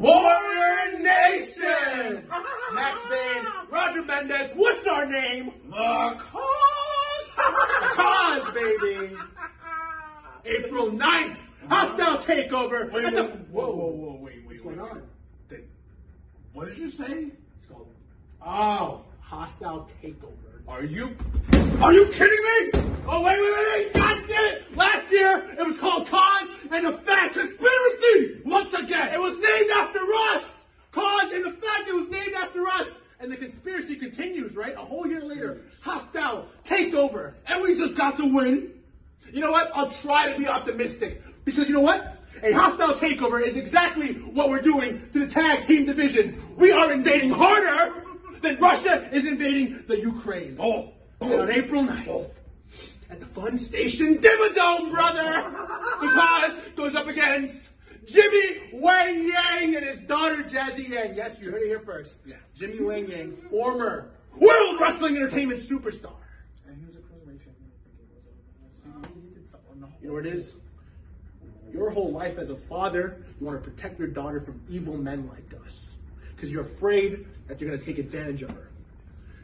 Warrior Nation! Max Bane, Roger Mendez, what's our name? The cause. Cause, baby! April 9th, hostile takeover Wait, whoa, the. whoa, whoa, whoa, wait, wait. What's going on? The- What did you say? It's called. Oh, hostile takeover. Are you? Are you kidding me? Oh, wait, wait, wait, wait! God damn it! Last year, it was called Cause and Effect! Once again. It was named after us! Cause and Effect, it was named after us! And the conspiracy continues, right? A whole year later, hostile takeover. and we just got to win. You know what? I'll try to be optimistic. Because you know what? A hostile takeover is exactly what we're doing to the tag team division. We are invading harder than Russia is invading the Ukraine. Oh, And on April 9th, at the Fun Station Dimmadome, brother, the cause goes up against Jimmy Wang Yang and his daughter Jazzy Yang. Yes, you heard it here first. Yeah. Jimmy Wang Yang, former World Wrestling Entertainment superstar. And he was a cruiserweight champion. You know what it is? Your whole life as a father, you want to protect your daughter from evil men like us. Because you're afraid that you're going to take advantage of her.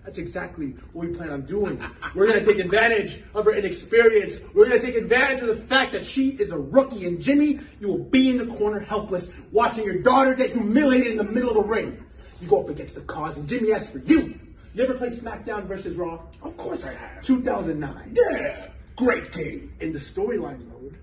That's exactly what we plan on doing. We're going to take advantage of her inexperience. We're going to take advantage of the fact that she is a rookie. And Jimmy, you will be in the corner helpless, watching your daughter get humiliated in the middle of the ring. You go up against the cause, and Jimmy asks for you. You ever play SmackDown versus Raw? Of course I have. 2009. Yeah. Great game. in the storyline mode,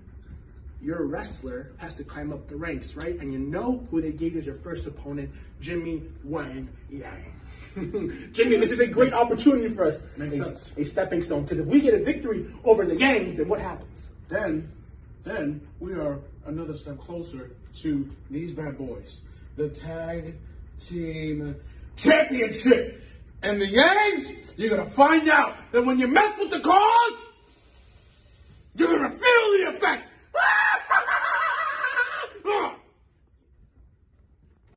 your wrestler has to climb up the ranks, right? And you know who they gave as your first opponent, Jimmy Wang Yang. Jimmy, this is a great opportunity for us. Makes a, sense. A stepping stone. Because if we get a victory over the Yangs, then what happens? Then, then we are another step closer to these bad boys, the tag team championship. And the Yangs, you're gonna find out that when you mess with the cause,